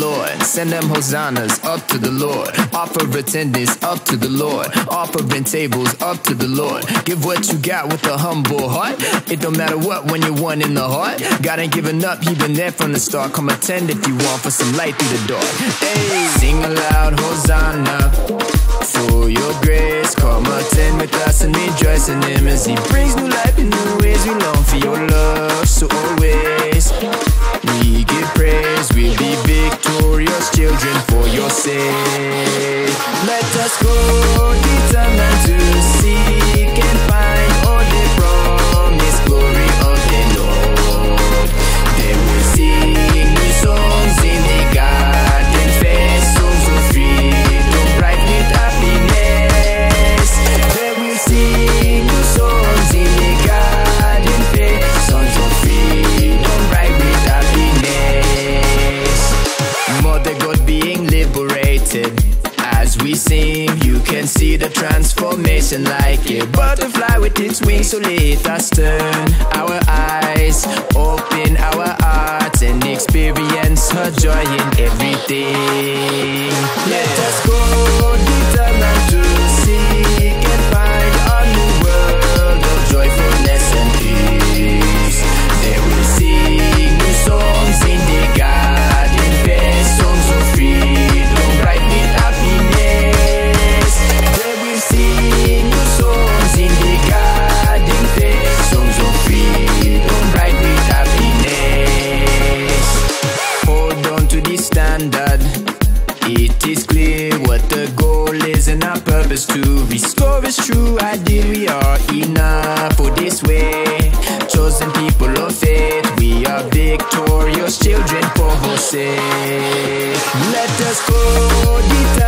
Lord. Send them hosannas up to the Lord. Offer attendance up to the Lord. Offering tables up to the Lord. Give what you got with a humble heart. It don't matter what when you're one in the heart. God ain't giving up, He been there from the start. Come attend if you want for some light through the door. Hey, sing aloud, hosanna. For your grace, come attend with us and rejoice in Him as He brings new life in new ways. We long for your love, so always we give praise. Children for your sake. Let us go determined to seek As we sing, you can see the transformation like a butterfly with its wings. So let us turn our eyes, open our hearts, and experience her joy in everything. Let us go the standard. It is clear what the goal is and our purpose to restore is true I did, We are enough for this way. Chosen people of faith, we are victorious children for Jose. Let us go.